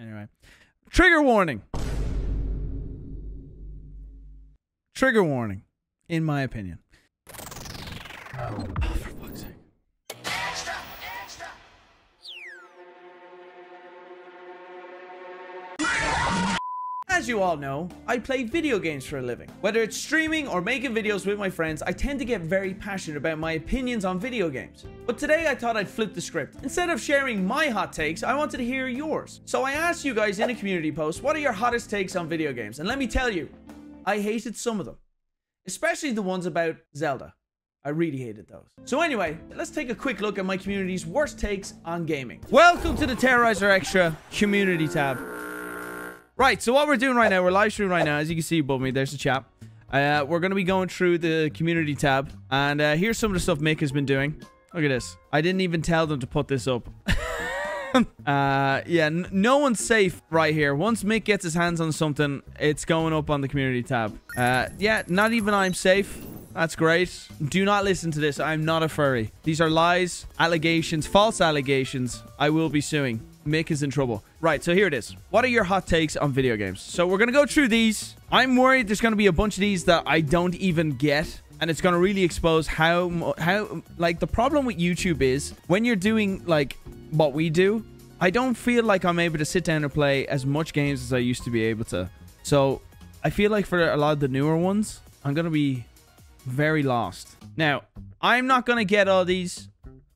Anyway, trigger warning. Trigger warning, in my opinion. Oh, As you all know, I play video games for a living. Whether it's streaming or making videos with my friends, I tend to get very passionate about my opinions on video games. But today I thought I'd flip the script. Instead of sharing my hot takes, I wanted to hear yours. So I asked you guys in a community post, what are your hottest takes on video games? And let me tell you, I hated some of them. Especially the ones about Zelda. I really hated those. So anyway, let's take a quick look at my community's worst takes on gaming. Welcome to the Terroriser Extra community tab. Right, so what we're doing right now, we're live streaming right now. As you can see above me, there's the chat. Uh, we're going to be going through the community tab. And uh, here's some of the stuff Mick has been doing. Look at this. I didn't even tell them to put this up. uh, yeah, no one's safe right here. Once Mick gets his hands on something, it's going up on the community tab. Uh, yeah, not even I'm safe. That's great. Do not listen to this. I'm not a furry. These are lies, allegations, false allegations. I will be suing. Mick is in trouble. Right, so here it is. What are your hot takes on video games? So we're going to go through these. I'm worried there's going to be a bunch of these that I don't even get. And it's going to really expose how, how, like, the problem with YouTube is when you're doing, like, what we do, I don't feel like I'm able to sit down and play as much games as I used to be able to. So I feel like for a lot of the newer ones, I'm going to be very lost. Now, I'm not going to get all these.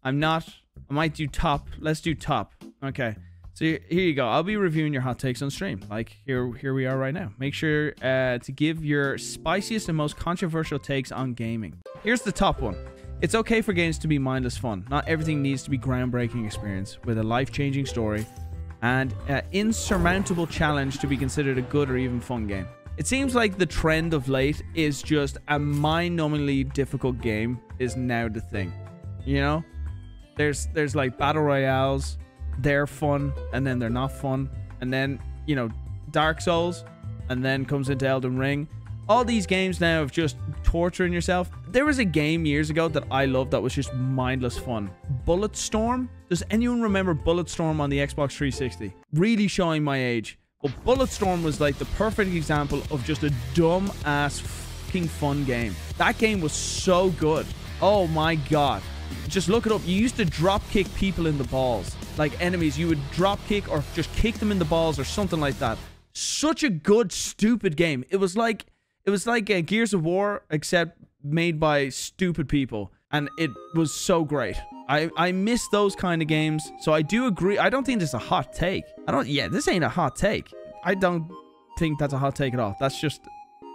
I'm not. I might do top. Let's do top. Okay. So here you go. I'll be reviewing your hot takes on stream. Like here, here we are right now. Make sure uh, to give your spiciest and most controversial takes on gaming. Here's the top one. It's okay for games to be mindless fun. Not everything needs to be groundbreaking experience with a life-changing story and an insurmountable challenge to be considered a good or even fun game. It seems like the trend of late is just a mind-numbingly difficult game is now the thing. You know? There's there's like battle royales, they're fun and then they're not fun. And then, you know, Dark Souls and then comes into Elden Ring. All these games now of just torturing yourself. There was a game years ago that I loved that was just mindless fun. Bulletstorm? Does anyone remember Bulletstorm on the Xbox 360? Really showing my age. But Bulletstorm was like the perfect example of just a dumb ass fucking fun game. That game was so good. Oh my god. Just look it up. You used to drop kick people in the balls. Like enemies, you would drop kick or just kick them in the balls or something like that. Such a good, stupid game. It was like it was like a Gears of War, except made by stupid people. And it was so great. I, I miss those kind of games. So I do agree. I don't think this is a hot take. I don't, yeah, this ain't a hot take. I don't think that's a hot take at all. That's just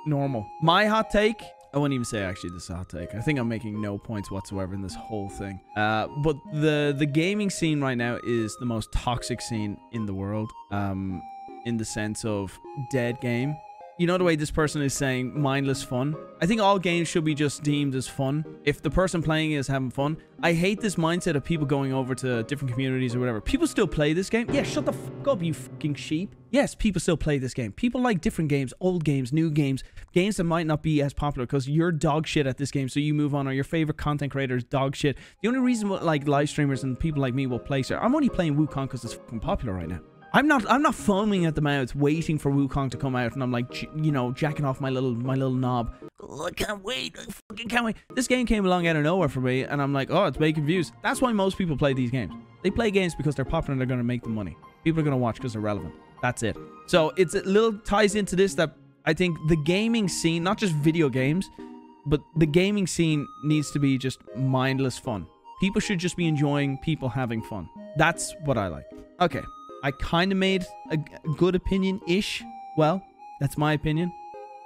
normal. My hot take, I wouldn't even say actually this is a hot take. I think I'm making no points whatsoever in this whole thing. Uh, but the, the gaming scene right now is the most toxic scene in the world. Um, in the sense of dead game you know the way this person is saying mindless fun? I think all games should be just deemed as fun. If the person playing is having fun. I hate this mindset of people going over to different communities or whatever. People still play this game. Yeah, shut the fuck up, you fucking sheep. Yes, people still play this game. People like different games, old games, new games, games that might not be as popular because you're dog shit at this game, so you move on, or your favorite content creator is dog shit. The only reason what, like live streamers and people like me will play, sir, I'm only playing Wukong because it's fucking popular right now. I'm not I'm not foaming at the mouth waiting for Wukong to come out and I'm like you know jacking off my little my little knob. Oh, I can't wait. I fucking can't wait. This game came along out of nowhere for me and I'm like, "Oh, it's making views." That's why most people play these games. They play games because they're popular and they're going to make them money. People are going to watch because they're relevant. That's it. So, it's a little ties into this that I think the gaming scene, not just video games, but the gaming scene needs to be just mindless fun. People should just be enjoying people having fun. That's what I like. Okay, I kind of made a good opinion-ish. Well, that's my opinion.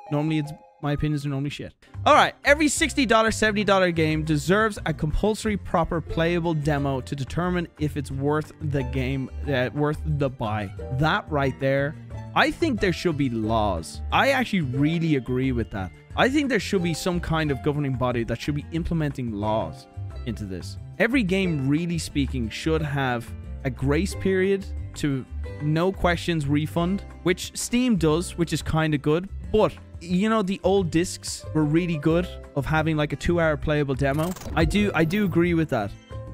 Normally, it's my opinions are normally shit. All right, every $60, $70 game deserves a compulsory, proper, playable demo to determine if it's worth the game, uh, worth the buy. That right there, I think there should be laws. I actually really agree with that. I think there should be some kind of governing body that should be implementing laws into this. Every game, really speaking, should have a grace period to no questions refund, which Steam does, which is kind of good. But you know, the old discs were really good of having like a two-hour playable demo. I do, I do agree with that.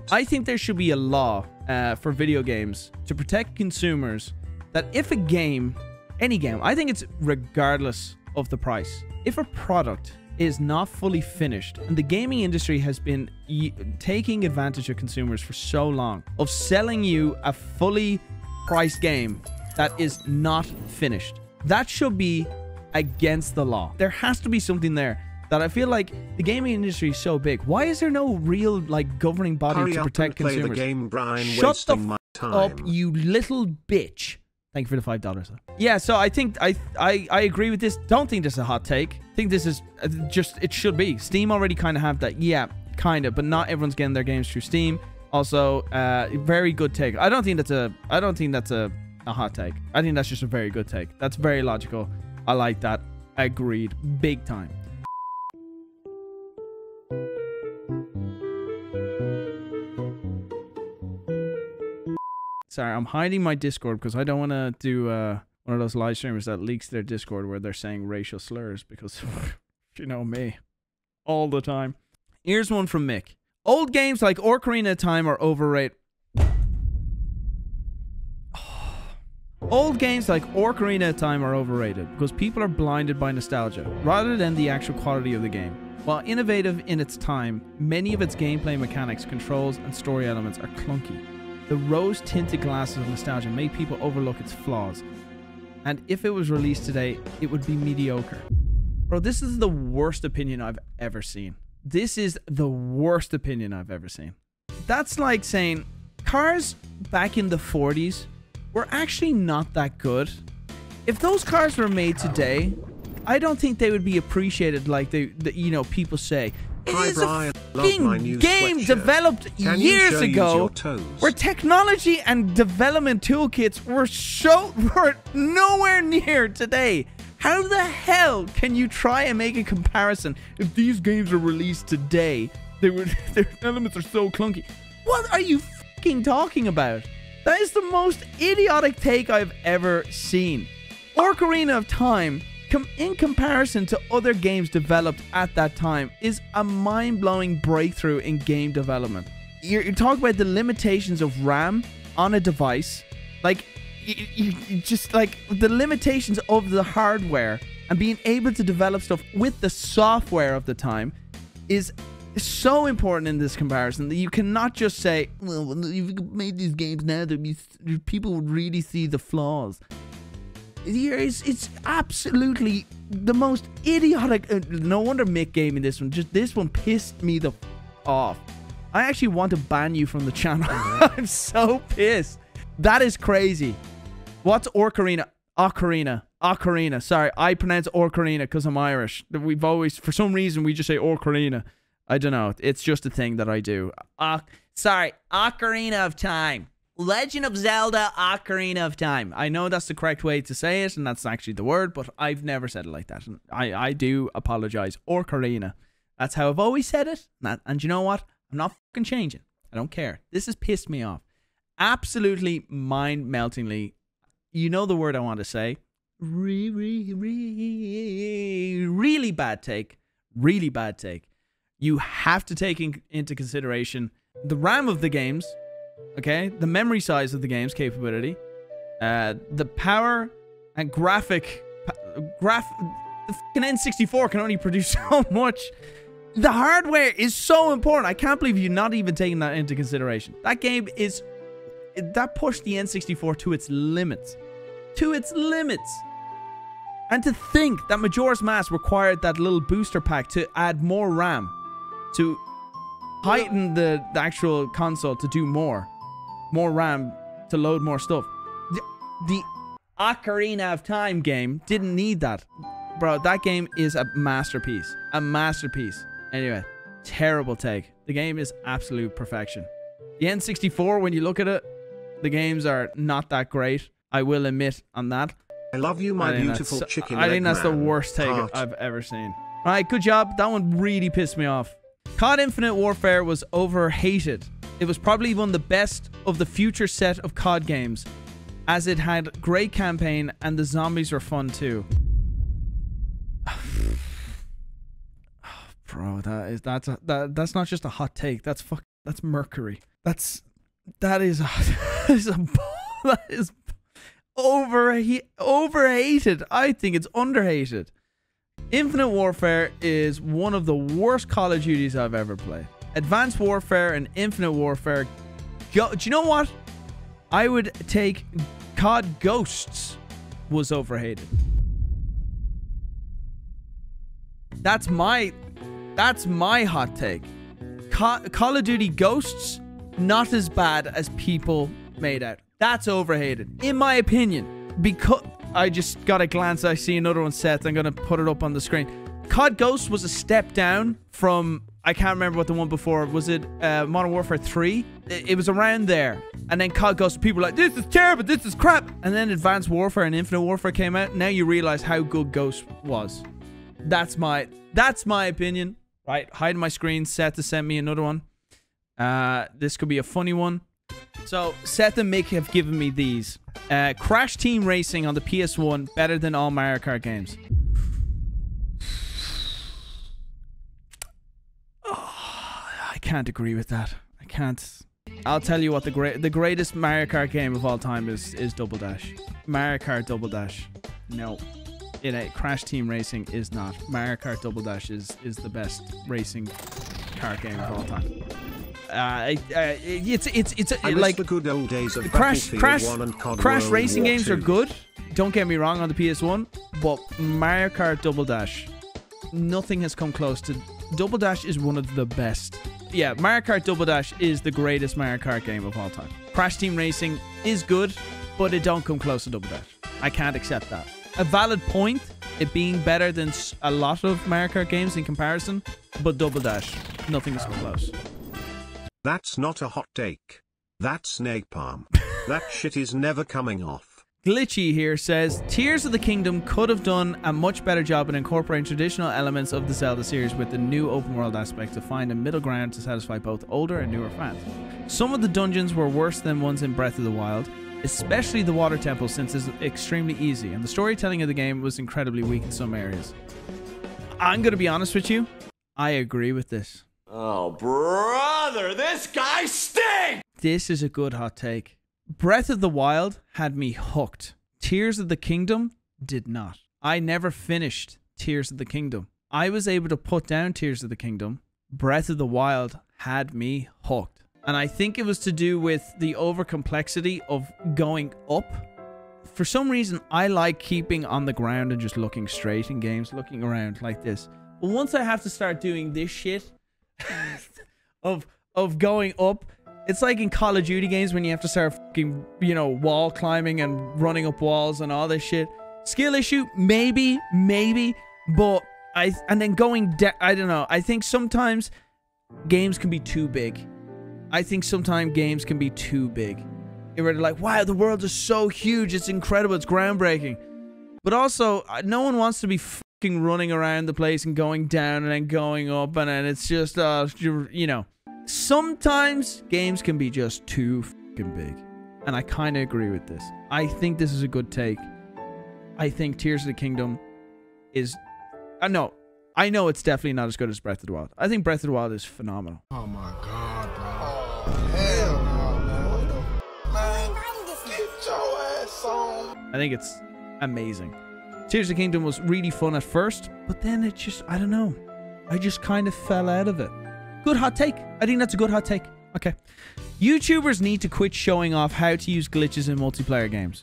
I think there should be a law uh, for video games to protect consumers that if a game, any game, I think it's regardless of the price, if a product is not fully finished and the gaming industry has been taking advantage of consumers for so long of selling you a fully priced game that is not finished that should be against the law there has to be something there that I feel like the gaming industry is so big. Why is there no real like governing body Hurry to protect consumers? the game, Brian. Shut the time. up, you little bitch. Thank you for the five dollars. Yeah, so I think I I I agree with this. Don't think this is a hot take. think this is uh, just it should be. Steam already kind of have that. Yeah, kind of, but not everyone's getting their games through Steam. Also, uh, very good take. I don't think that's a I don't think that's a a hot take. I think that's just a very good take. That's very logical. I like that. Agreed. Big time. Sorry, I'm hiding my Discord because I don't want to do uh, one of those live streamers that leaks their Discord where they're saying racial slurs because you know me all the time. Here's one from Mick. Old games like Ocarina of Time are overrated. Old games like Ocarina of Time are overrated because people are blinded by nostalgia rather than the actual quality of the game. While innovative in its time, many of its gameplay mechanics, controls, and story elements are clunky. The rose tinted glasses of nostalgia make people overlook its flaws. And if it was released today, it would be mediocre. Bro, this is the worst opinion I've ever seen. This is the worst opinion I've ever seen. That's like saying cars back in the 40s were actually not that good. If those cars were made today, I don't think they would be appreciated like they, the, you know, people say. It Hi, is Brian. a fucking game sweatshirt. developed Can years ago where technology and development toolkits were so were nowhere near today. How the hell can you try and make a comparison if these games were released today? They were their elements are so clunky. What are you fucking talking about? That is the most idiotic take I've ever seen. Ocarina of Time, com- in comparison to other games developed at that time, is a mind-blowing breakthrough in game development. You're, you're talking about the limitations of RAM on a device, like you, you, just like the limitations of the hardware and being able to develop stuff with the software of the time is so important in this comparison that you cannot just say, well, if you made these games now, there'd be people would really see the flaws. Is it's absolutely the most idiotic. Uh, no wonder Mick gave me this one. Just this one pissed me the f- off. I actually want to ban you from the channel. I'm so pissed. That is crazy. What's Ocarina? Ocarina. Ocarina. Sorry, I pronounce Ocarina because I'm Irish. We've always, for some reason, we just say Ocarina. I don't know. It's just a thing that I do. Uh, sorry, Ocarina of Time. Legend of Zelda Ocarina of Time. I know that's the correct way to say it, and that's actually the word, but I've never said it like that. And I, I do apologize. Ocarina. That's how I've always said it. And, and you know what? I'm not fucking changing. I don't care. This has pissed me off. Absolutely mind meltingly. You know the word I want to say. Re, re, re, really bad take. Really bad take. You have to take in, into consideration the RAM of the games, okay, the memory size of the game's capability, uh, the power and graphic graph. The fucking N64 can only produce so much. The hardware is so important. I can't believe you're not even taking that into consideration. That game is that pushed the N64 to its limits, to its limits. And to think that Majora's Mask required that little booster pack to add more RAM, to heighten the, the actual console to do more, more RAM to load more stuff. The, the Ocarina of Time game didn't need that. Bro, that game is a masterpiece. A masterpiece. Anyway, terrible take. The game is absolute perfection. The N64, when you look at it, the games are not that great. I will admit on that. I love you, my beautiful chicken. I think that's the worst take Heart. I've ever seen. All right, good job. That one really pissed me off. COD Infinite Warfare was overhated. It was probably one of the best of the future set of COD games, as it had great campaign and the zombies were fun too. Bro, that is that's a, that that's not just a hot take. That's fuck. That's Mercury. That's that is a, that is a that is over overhated. I think it's underhated. Infinite Warfare is one of the worst Call of Duties I've ever played. Advanced Warfare and Infinite Warfare. Go, do you know what? I would take COD Ghosts was overhated. That's my that's my hot take. Call of Duty Ghosts not as bad as people made out. That's overhated in my opinion. Because I just got a glance I see another one set. I'm going to put it up on the screen. COD Ghost was a step down from I can't remember what the one before was. It uh, Modern Warfare 3? It, it, was around there. And then COD Ghost, people were like, this is terrible, this is crap. And then Advanced Warfare and Infinite Warfare came out. Now you realize how good Ghost was. That's my that's my opinion. Right, hide my screen. Set to send me another one. Uh, this could be a funny one. So Seth and Mick have given me these. Uh, Crash Team Racing on the PS1 better than all Mario Kart games. I can't agree with that. I can't. I'll tell you what the great the greatest Mario Kart game of all time is is Double Dash. Mario Kart Double Dash. No. It a Crash Team Racing is not. Mario Kart Double Dash is is the best racing kart game of all time. Uh, uh, it's it's it's I like the good old days of Crash Crash Crash World racing War games II. are good. Don't get me wrong on the PS1, but Mario Kart Double Dash, nothing has come close to. Double Dash is one of the best yeah, Mario Kart Double Dash is the greatest Mario Kart game of all time. Crash Team Racing is good, but it don't come close to Double Dash. I can't accept that. A valid point, it being better than a lot of Mario Kart games in comparison, but Double Dash, nothing is close. That's not a hot take. That's napalm. that shit is never coming off. Glitchy here says Tears of the Kingdom could have done a much better job in incorporating traditional elements of the Zelda series with the new open world aspect to find a middle ground to satisfy both older and newer fans. Some of the dungeons were worse than ones in Breath of the Wild, especially the water temple since it's extremely easy, and the storytelling of the game was incredibly weak in some areas. I'm going to be honest with you, I agree with this. Oh, brother, this guy stinks! This is a good hot take. Breath of the Wild had me hooked. Tears of the Kingdom did not. I never finished Tears of the Kingdom. I was able to put down Tears of the Kingdom. Breath of the Wild had me hooked. And I think it was to do with the over complexity of going up. For some reason, I like keeping on the ground and just looking straight in games, looking around like this. But once I have to start doing this shit of of going up it's like in Call of Duty games when you have to start fucking, you know, wall climbing and running up walls and all this shit. Skill issue, maybe, maybe, but I and then going down. I don't know. I think sometimes games can be too big. I think sometimes games can be too big. You're like, wow, the world is so huge. It's incredible. It's groundbreaking. But also, uh, no one wants to be running around the place and going down and then going up, and then it's just, uh, you know sometimes games can be just too fucking big. And I kind of agree with this. I think this is a good take. I think Tears of the Kingdom is. Uh, no, I know it's definitely not as good as Breath of the Wild. I think Breath of the Wild is phenomenal. Oh my god, bro. Oh, hell no, man. Man, get your ass on. I think it's amazing. Tears of the Kingdom was really fun at first, but then it just, I don't know. I just kind of fell out of it. Good hot take. I think that's a good hot take. Okay. YouTubers need to quit showing off how to use glitches in multiplayer games.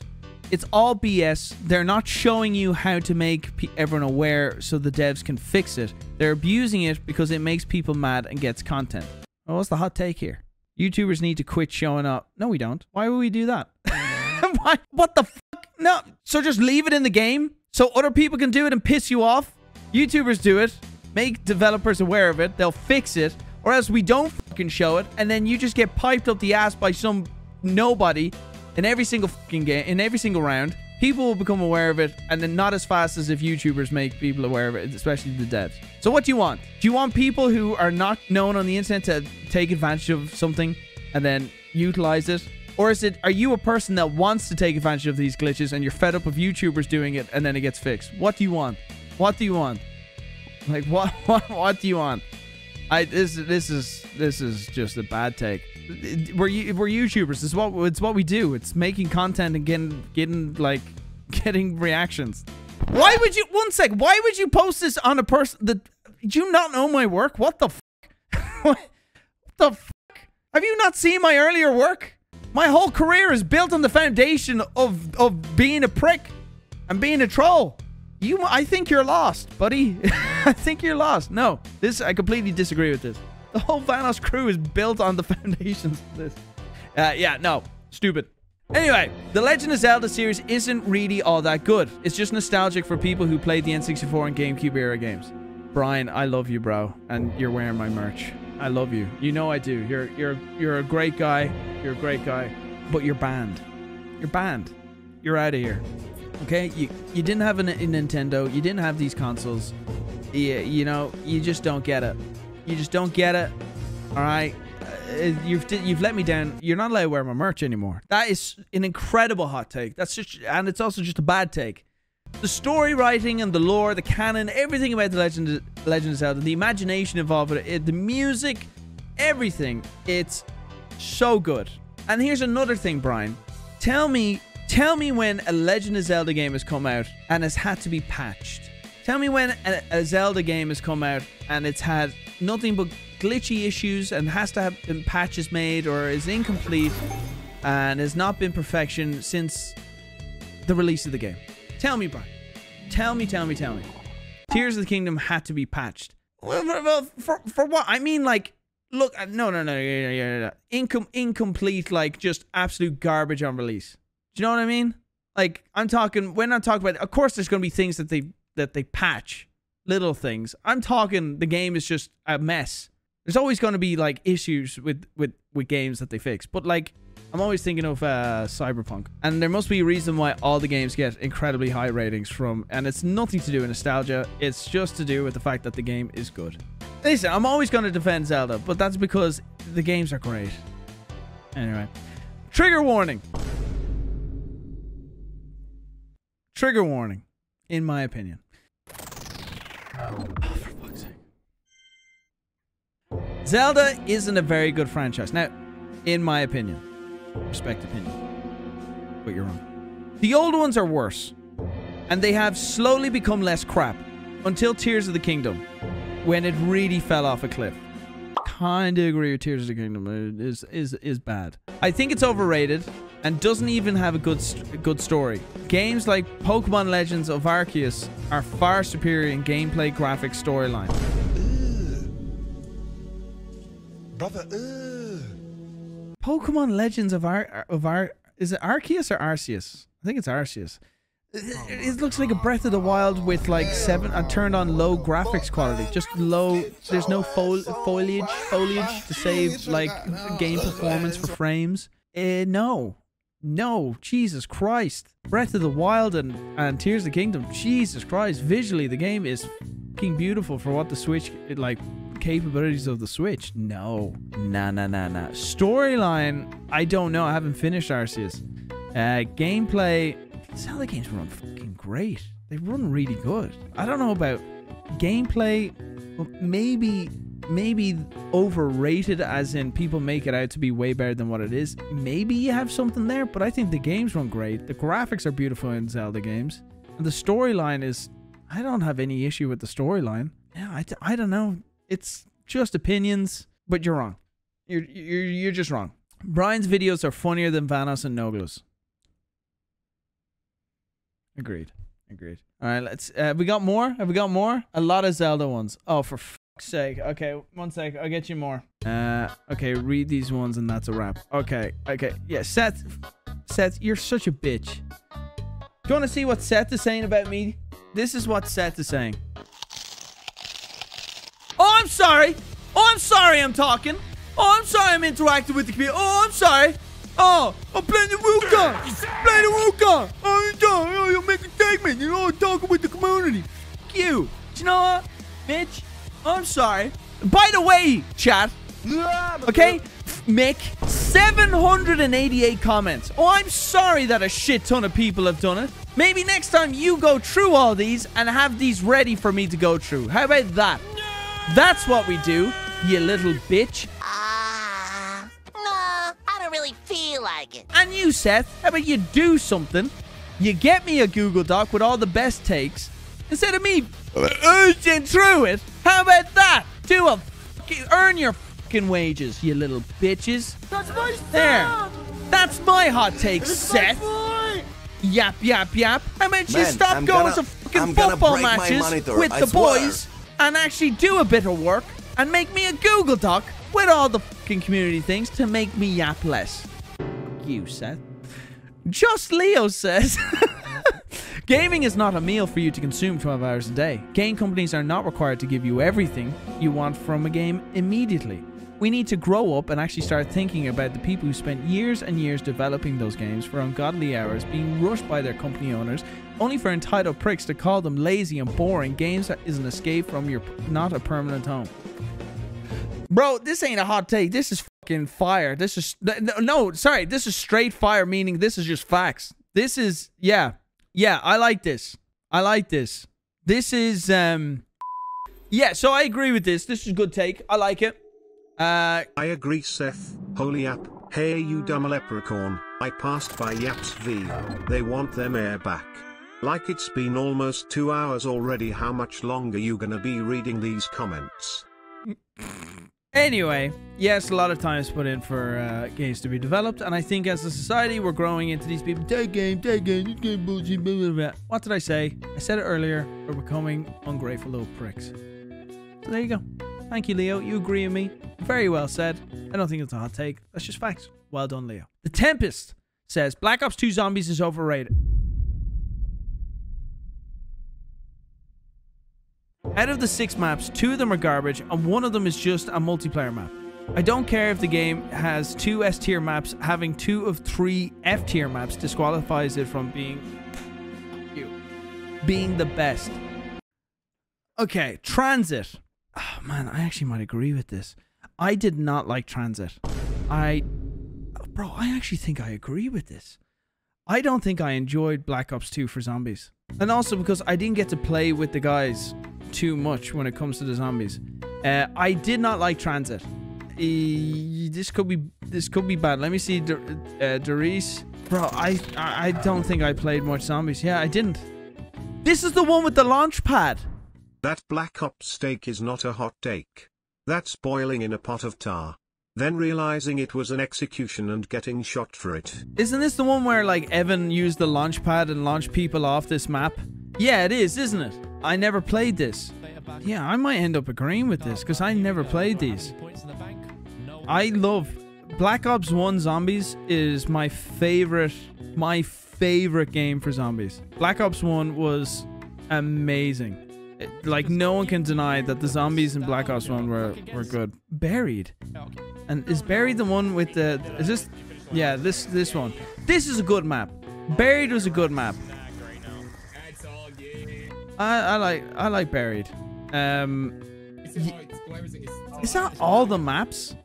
It's all BS. They're not showing you how to make everyone aware so the devs can fix it. They're abusing it because it makes people mad and gets content. Well, what's the hot take here? YouTubers need to quit showing up. No, we don't. Why would we do that? Why? What the fuck? No. So just leave it in the game so other people can do it and piss you off? YouTubers do it. Make developers aware of it. They'll fix it or else we don't fucking show it, and then you just get piped up the ass by some nobody in every single fucking game, in every single round. People will become aware of it, and then not as fast as if YouTubers make people aware of it, especially the devs. So what do you want? Do you want people who are not known on the internet to take advantage of something and then utilize it? Or is it, are you a person that wants to take advantage of these glitches and you're fed up of YouTubers doing it and then it gets fixed? What do you want? What do you want? Like, what, what, what do you want? I this this is this is just a bad take. We're we're YouTubers. It's what it's what we do. It's making content and getting getting like getting reactions. Why would you? One sec. Why would you post this on a person that? Do you not know my work? What the? What the? Have you not seen my earlier work? My whole career is built on the foundation of of being a prick and being a troll. You, I think you're lost, buddy. I think you're lost. No, this I completely disagree with this. The whole Vanoss crew is built on the foundations of this. Uh, yeah, no, stupid. Anyway, the Legend of Zelda series isn't really all that good. It's just nostalgic for people who played the N64 and GameCube era games. Brian, I love you, bro, and you're wearing my merch. I love you. You know I do. You're you're you're a great guy. You're a great guy, but you're banned. You're banned. You're out of here. Okay, you you didn't have a, Nintendo. You didn't have these consoles. You, you know, you just don't get it. You just don't get it. All right, uh, you've you've let me down. You're not allowed to wear my merch anymore. That is an incredible hot take. That's just, and it's also just a bad take. The story writing and the lore, the canon, everything about the Legend of, Legend of Zelda, the imagination involved with it, the music, everything. It's so good. And here's another thing, Brian. Tell me, tell me when a Legend of Zelda game has come out and has had to be patched. Tell me when a, a Zelda game has come out and it's had nothing but glitchy issues and has to have been patches made or is incomplete and has not been perfection since the release of the game. Tell me, Brian. Tell me, tell me, tell me. Tears of the Kingdom had to be patched. Well, for, for, what? I mean, like, look, uh, no, no, no, yeah, yeah, yeah. Incom- incomplete, like, just absolute garbage on release. Do you know what I mean? Like, I'm talking, when I'm talking about, of course, there's going to be things that they, that they patch, little things. I'm talking, the game is just a mess. There's always going to be, like, issues with, with, with games that they fix. But, like, I'm always thinking of uh, Cyberpunk, and there must be a reason why all the games get incredibly high ratings from, and it's nothing to do with nostalgia. It's just to do with the fact that the game is good. Listen, I'm always going to defend Zelda, but that's because the games are great. Anyway, trigger warning. Trigger warning, in my opinion. Oh, for fuck's sake. Zelda isn't a very good franchise. Now, in my opinion, respect opinion, but you're wrong. The old ones are worse, and they have slowly become less crap until Tears of the Kingdom, when it really fell off a cliff. Kind of agree with Tears of the Kingdom. It is is is bad. I think it's overrated and doesn't even have a good good story. Games like Pokemon Legends of Arceus are far superior in gameplay, graphics, storyline. Brother, ugh. Pokemon Legends of Ar of Ar is it Arceus or Arceus? I think it's Arceus. It, it looks like a Breath of the Wild with like seven. I turned on low graphics quality, just low. There's no fol- foliage, foliage to save like game performance for frames. Uh, no, no, Jesus Christ! Breath of the Wild and and Tears of the Kingdom. Jesus Christ! Visually, the game is fucking beautiful for what the Switch it, like capabilities of the Switch. No, nah, nah, nah, nah. Storyline, I don't know. I haven't finished Arceus. Uh, gameplay, Zelda games run fucking great. They run really good. I don't know about gameplay. Maybe, maybe overrated, as in people make it out to be way better than what it is. Maybe you have something there, but I think the games run great. The graphics are beautiful in Zelda games, and the storyline is. I don't have any issue with the storyline. Yeah, I, I don't know. It's just opinions, but you're wrong. You're you're you're just wrong. Brian's videos are funnier than Vanoss and Nogla's. Agreed. Agreed. All right, let's. Uh, we got more? Have we got more? A lot of Zelda ones. Oh, for fuck's sake. Okay, one sec. I'll get you more. Uh, okay, read these ones and that's a wrap. Okay, okay. Yeah, Seth. Seth, you're such a bitch. Do you want to see what Seth is saying about me? This is what Seth is saying. Sorry. Oh, I'm sorry I'm talking. Oh, I'm sorry I'm interacting with the community. Oh, I'm sorry. Oh, I'm playing the Ruka. Play the Ruka. Oh, you don't. Oh, you're making statement. You know, talking with the community. You. Do you know what, bitch? I'm sorry. By the way, chat. Okay, Mick, 788 comments. Oh, I'm sorry that a shit ton of people have done it. Maybe next time you go through all these and have these ready for me to go through. How about that? That's what we do, you little bitch. Ah. Uh, no, I don't really feel like it. And you, Seth? How about you do something? You get me a Google Doc with all the best takes instead of me oozing through it. How about that? Do a earn your fucking wages, you little bitches. That's my There. That's my hot take, Seth. Yap, yap, yap. How about you stop I'm going gonna- to fucking I'm gonna football matches with I the swear. boys and actually do a bit of work and make me a Google Doc with all the fucking community things to make me yap less. You, Seth. Just Leo says. Gaming is not a meal for you to consume 12 hours a day. Game companies are not required to give you everything you want from a game immediately. We need to grow up and actually start thinking about the people who spent years and years developing those games for ungodly hours, being rushed by their company owners, only for entitled pricks to call them lazy and boring games that is an escape from your not a permanent home. Bro, this ain't a hot take. This is fucking fire. This is no, sorry. This is straight fire, meaning this is just facts. This is yeah, yeah. I like this. I like this. This is um, yeah. So I agree with this. This is a good take. I like it. Uh, I agree, Seth. Holy app. Hey, you dumb leprechaun. I passed by Yaps V. They want their mayor back. Like it's been almost two hours already. How much longer you gonna be reading these comments? Anyway, yes, a lot of time is put in for uh, games to be developed, and I think as a society, we're growing into these people. Dead game, dead game, this game bullshit. Blah, blah, blah. What did I say? I said it earlier. We're becoming ungrateful little pricks. So there you go. Thank you, Leo. You agree with me. Very well said. I don't think it's a hot take. That's just facts. Well done, Leo. The Tempest says Black Ops 2 Zombies is overrated. Out of the six maps, two of them are garbage, and one of them is just a multiplayer map. I don't care if the game has two S tier maps, having two of three F tier maps disqualifies it from being you, being the best. Okay, TranZit. Oh man, I actually might agree with this. I did not like TranZit. I, bro, I actually think I agree with this. I don't think I enjoyed Black Ops 2 for zombies. And also because I didn't get to play with the guys too much when it comes to the zombies. Uh, I did not like TranZit. E- this could be this could be bad. Let me see, Dur- uh, Doris. Bro, I, I I don't think I played much zombies. Yeah, I didn't. This is the one with the launch pad. That Black Ops steak is not a hot take. That's boiling in a pot of tar. Then realizing it was an execution and getting shot for it. Isn't this the one where like Evan used the launch pad and launched people off this map? Yeah, it is, isn't it? I never played this. Yeah, I might end up agreeing with this because I never played these. I love Black Ops 1 Zombies is my favorite my favorite game for zombies. Black Ops 1 was amazing. Like no one can deny that the zombies in Black Ops 1 were were good. Buried. And is Buried the one with the is this yeah, this this one. This is a good map. Buried was a good map. I, I like I like Buried. Um is that all the maps?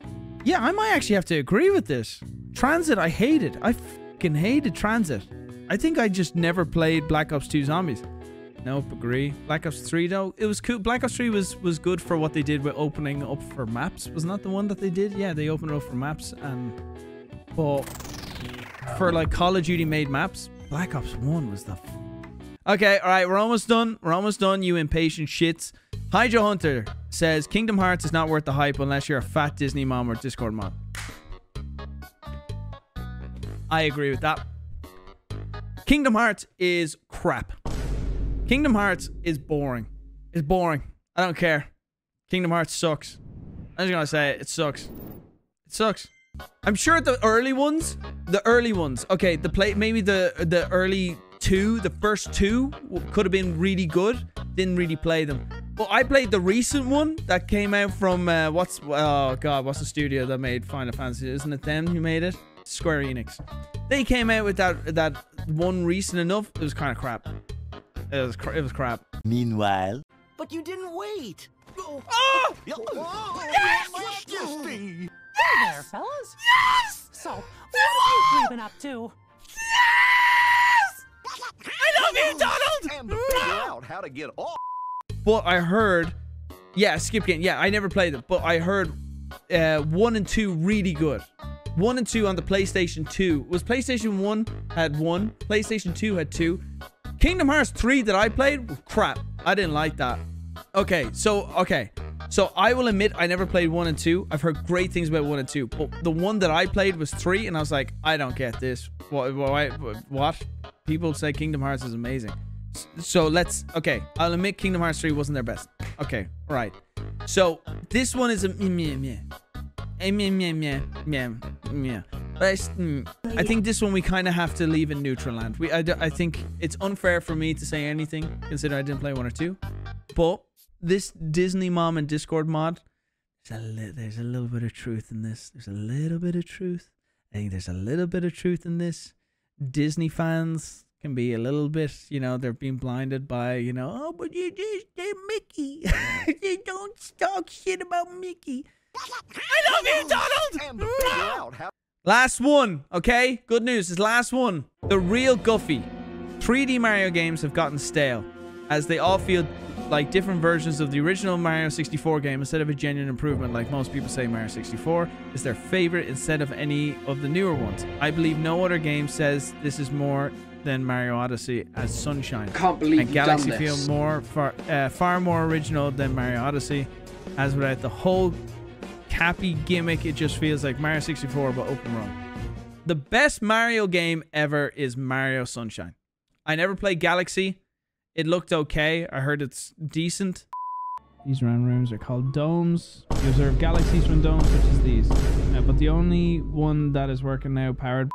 Yeah, I might actually have to agree with this. TranZit, I hated. I fucking hated TranZit. I think I just never played Black Ops 2 Zombies. Nope, agree. Black Ops 3 though, it was cool. Black Ops 3 was was good for what they did with opening up for maps. Wasn't that the one that they did? Yeah, they opened up for maps and but for like Call of Duty made maps, Black Ops 1 was the Okay, all right, we're almost done. We're almost done, you impatient shits. Hydro Hunter says Kingdom Hearts is not worth the hype unless you're a fat Disney mom or Discord mom. I agree with that. Kingdom Hearts is crap. Kingdom Hearts is boring. It's boring. I don't care. Kingdom Hearts sucks. I'm just gonna say it. It sucks. It sucks. I'm sure the early ones, the early ones, okay, the play maybe the the early two, the first two could have been really good. Didn't really play them, but I played the recent one that came out from uh, what's oh god, what's the studio that made Final Fantasy? Isn't it them who made it? Square Enix. They came out with that that one recent enough. It was kind of crap. It was cr- it was crap. Meanwhile, But you didn't wait. Oh! there, fellas. Yes! So, what have you been up to? I love you, Donald. And to figure out how to get off. But I heard, yeah, skip game. Yeah, I never played it, but I heard uh, one and two really good. 1 and 2 on the PlayStation 2. Was PlayStation 1 had 1, PlayStation 2 had 2. Kingdom Hearts 3 that I played crap. I didn't like that. Okay, so okay. So I will admit I never played 1 and 2. I've heard great things about 1 and 2, but the one that I played was 3 and I was like, I don't get this. What what, what? People say Kingdom Hearts is amazing. So let's okay, I'll admit Kingdom Hearts 3 wasn't their best. Okay, right. So this one is a meh meh. Eh, meh meh meh meh meh. But I, mm, I think this one we kind of have to leave in neutral land. We I, I think it's unfair for me to say anything considering I didn't play one or two. But this Disney Mom and Discord mod, there's a, there's a little bit of truth in this. There's a little bit of truth. I think there's a little bit of truth in this. Disney fans can be a little bit, you know, they're being blinded by, you know, oh, but you just, they're Mickey. they don't talk shit about Mickey. I love you, Donald! And to figure out how Last one, okay? Good news, is last one. The real Goofy. 3D Mario games have gotten stale, as they all feel like different versions of the original Mario 64 game instead of a genuine improvement like most people say Mario 64 is their favorite instead of any of the newer ones. I believe no other game says this is more than Mario Odyssey as Sunshine. Can't believe and Galaxy feel more far, uh, far more original than Mario Odyssey, as without the whole cappy gimmick, it just feels like Mario 64 but open world. The best Mario game ever is Mario Sunshine. I never played Galaxy. It looked okay. I heard it's decent. These round rooms are called domes. You observe galaxies from domes such as these. Uh, but the only one that is working now powered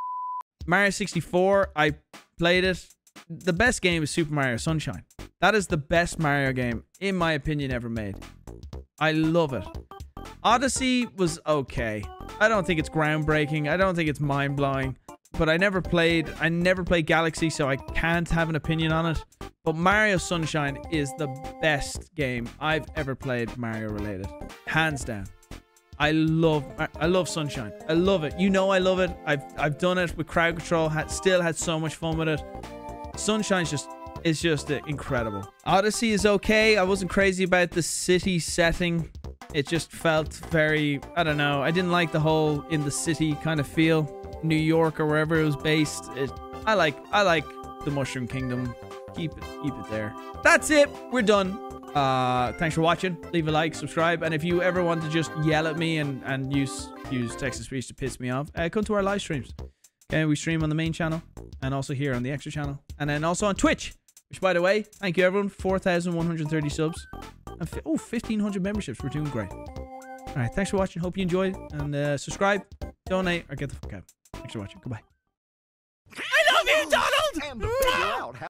Mario 64, I played it. The best game is Super Mario Sunshine. That is the best Mario game, in my opinion, ever made. I love it. Odyssey was okay. I don't think it's groundbreaking. I don't think it's mind blowing. But I never played. I never played Galaxy, so I can't have an opinion on it. But Mario Sunshine is the best game I've ever played Mario related, hands down. I love I love Sunshine. I love it. You know I love it. I've I've done it with crowd control. Had still had so much fun with it. Sunshine's just it's just incredible. Odyssey is okay. I wasn't crazy about the city setting. It just felt very I don't know. I didn't like the whole in the city kind of feel. New York or wherever it was based. It, I like I like the Mushroom Kingdom. Keep it keep it there. That's it. We're done. Uh, thanks for watching. Leave a like, subscribe, and if you ever want to just yell at me and and use use text to speech to piss me off, uh, come to our live streams. Okay, we stream on the main channel and also here on the extra channel, and then also on Twitch. Which, by the way, thank you everyone. Four thousand one hundred thirty subs. And oh, 1,500 memberships. We're doing great. All right, thanks for watching. Hope you enjoyed, and uh, subscribe, donate, or get the fuck out. Thanks for watching. Goodbye. I love you, Donald.